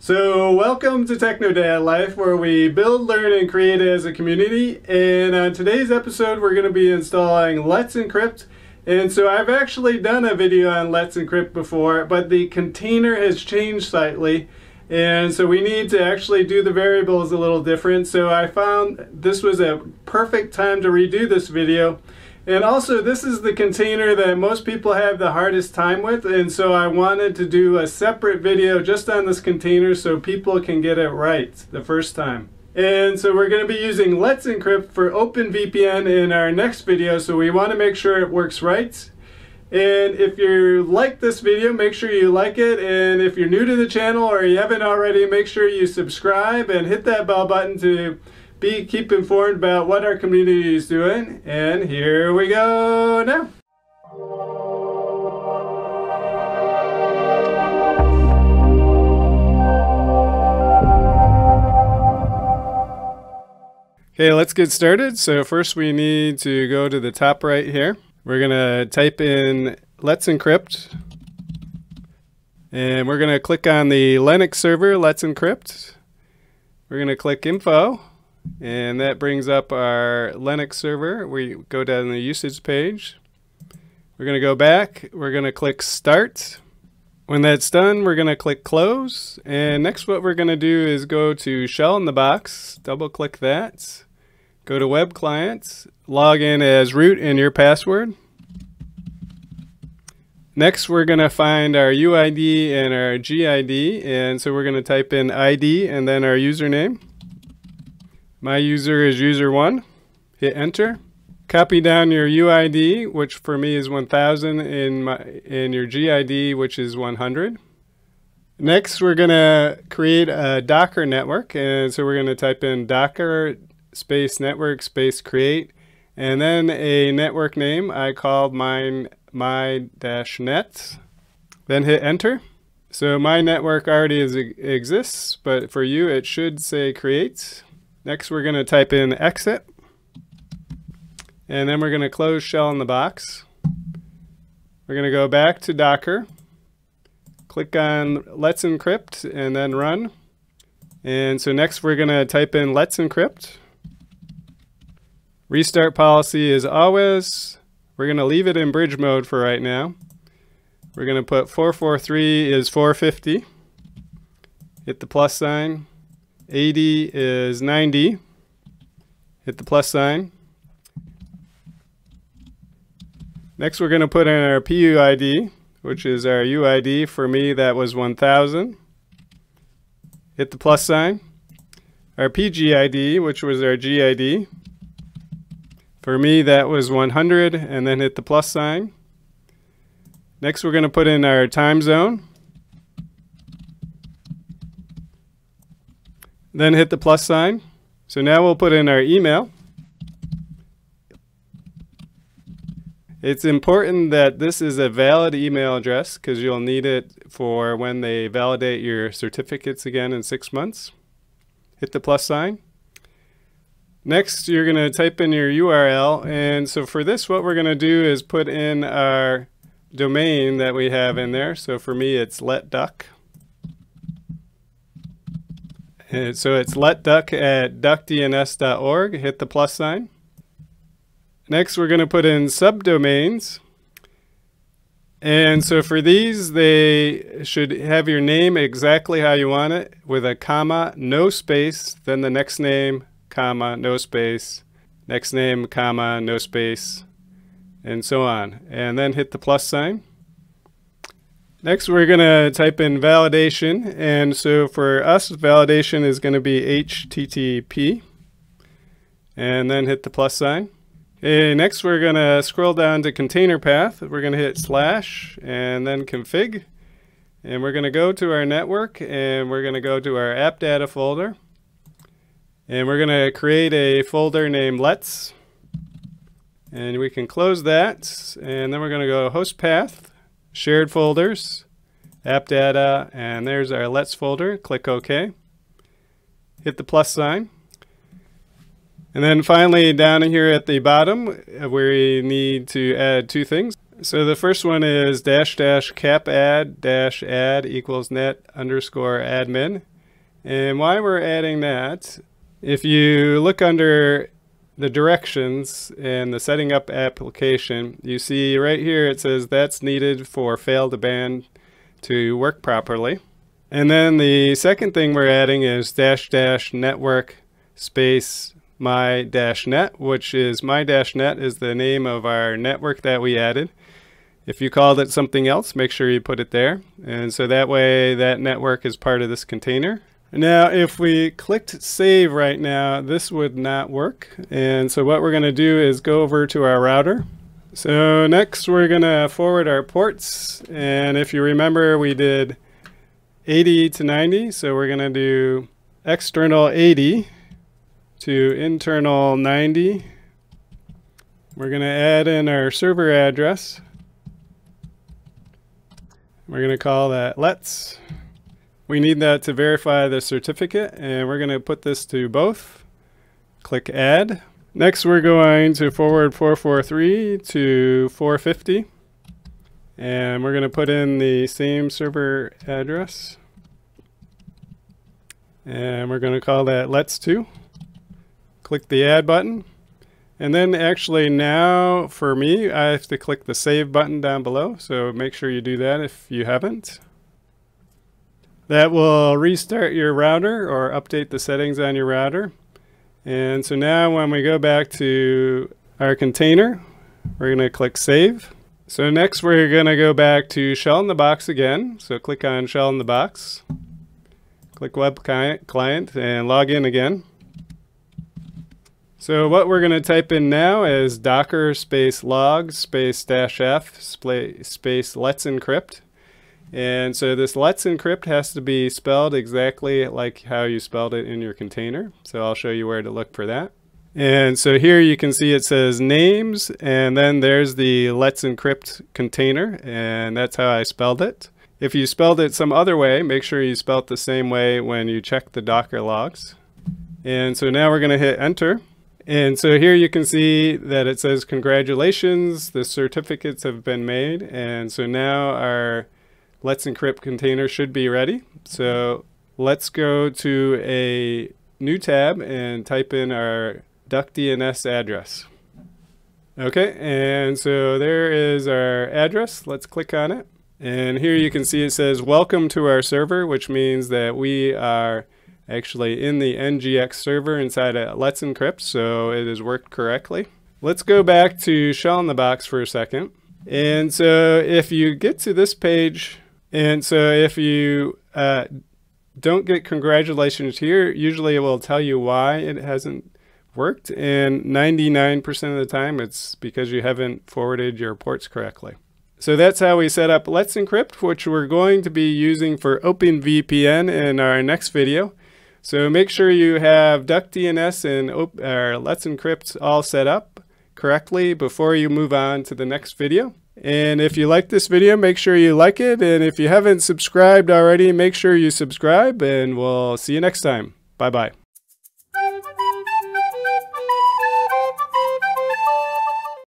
So, welcome to TechnoDad Life, where we build, learn, and create as a community. And on today's episode, we're going to be installing Let's Encrypt. And so, I've actually done a video on Let's Encrypt before, but the container has changed slightly. And so, we need to actually do the variables a little different. So, I found this was a perfect time to redo this video. And also, this is the container that most people have the hardest time with, and so I wanted to do a separate video just on this container so people can get it right the first time. And so we're going to be using Let's Encrypt for OpenVPN in our next video, so we want to make sure it works right. And if you like this video, make sure you like it. And if you're new to the channel or you haven't already, make sure you subscribe and hit that bell button to be keep informed about what our community is doing. And here we go now. Okay, let's get started. So first we need to go to the top right here. We're gonna type in Let's Encrypt. And we're gonna click on the Linux server, Let's Encrypt. We're gonna click Info. And that brings up our Linux server. We go down the usage page. We're going to go back. We're going to click Start. When that's done, we're going to click Close. And next what we're going to do is go to Shell in the Box. Double click that. Go to Web clients, Log in as root and your password. Next, we're going to find our UID and our GID. And so we're going to type in ID and then our username. My user is user1. Hit enter. Copy down your UID, which for me is 1000, in my, and your GID, which is 100. Next, we're going to create a Docker network. And so we're going to type in Docker space network space create. And then a network name. I called mine my dash net, Then hit enter. So my network already is, exists, but for you it should say create. Next, we're going to type in exit. And then we're going to close shell in the box. We're going to go back to Docker. Click on Let's Encrypt and then run. And so next we're going to type in Let's Encrypt. Restart policy is always. We're going to leave it in bridge mode for right now. We're going to put 443 is 450. Hit the plus sign. 80 is 90. Hit the plus sign. Next, we're going to put in our PUID, which is our UID. For me, that was 1000. Hit the plus sign. Our PGID, which was our GID. For me, that was 100, and then hit the plus sign. Next, we're going to put in our time zone. Then hit the plus sign. So now we'll put in our email. It's important that this is a valid email address because you'll need it for when they validate your certificates again in six months. Hit the plus sign. Next, you're going to type in your URL. And so for this, what we're going to do is put in our domain that we have in there. So for me, it's letduck. So it's letduck at duckdns.org. Hit the plus sign. Next, we're going to put in subdomains. And so for these, they should have your name exactly how you want it with a comma, no space, then the next name, comma, no space, next name, comma, no space, and so on. And then hit the plus sign. Next, we're going to type in validation. And so for us, validation is going to be HTTP. And then hit the plus sign. Okay, next, we're going to scroll down to container path. We're going to hit slash and then config. And we're going to go to our network and we're going to go to our app data folder. And we're going to create a folder named Let's. And we can close that. And then we're going to go host path shared folders, app data, and there's our Let's folder. Click OK. Hit the plus sign. And then finally down here at the bottom, uh, we need to add two things. So the first one is dash dash cap add dash add equals net underscore admin. And why we're adding that, if you look under the directions and the setting up application, you see right here it says that's needed for fail2ban to work properly. And then the second thing we're adding is dash dash network space my dash net, which is my dash net is the name of our network that we added. If you called it something else, make sure you put it there. And so that way that network is part of this container. Now, if we clicked save right now, this would not work. And so what we're going to do is go over to our router. So next we're going to forward our ports. And if you remember, we did 80 to 90. So we're going to do external 80 to internal 90. We're going to add in our server address. We're going to call that let's. We need that to verify the certificate and we're going to put this to both. Click add. Next we're going to forward 443 to 450 and we're going to put in the same server address and we're going to call that let's 2. Click the add button and then actually now for me, I have to click the save button down below. So make sure you do that if you haven't. That will restart your router or update the settings on your router. And so now when we go back to our container, we're going to click save. So next we're going to go back to shell in the box again. So click on shell in the box. Click web client and log in again. So what we're going to type in now is docker space log space dash f space let's encrypt. And so this let's encrypt has to be spelled exactly like how you spelled it in your container. So I'll show you where to look for that. And so here you can see it says names and then there's the let's encrypt container and that's how I spelled it. If you spelled it some other way, make sure you spell it the same way when you check the Docker logs. And so now we're going to hit enter. And so here you can see that it says congratulations, the certificates have been made. And so now our Let's Encrypt container should be ready. So let's go to a new tab and type in our DuckDNS address. Okay, and so there is our address. Let's click on it. And here you can see it says welcome to our server, which means that we are actually in the NGX server inside of Let's Encrypt, so it has worked correctly. Let's go back to Shell in the Box for a second. And so if you get to this page, and so if you uh, don't get congratulations here, usually it will tell you why it hasn't worked. And 99% of the time, it's because you haven't forwarded your ports correctly. So that's how we set up Let's Encrypt, which we're going to be using for OpenVPN in our next video. So make sure you have DuckDNS and or Let's Encrypt all set up correctly before you move on to the next video. And if you like this video, make sure you like it. And if you haven't subscribed already, make sure you subscribe and we'll see you next time. Bye-bye.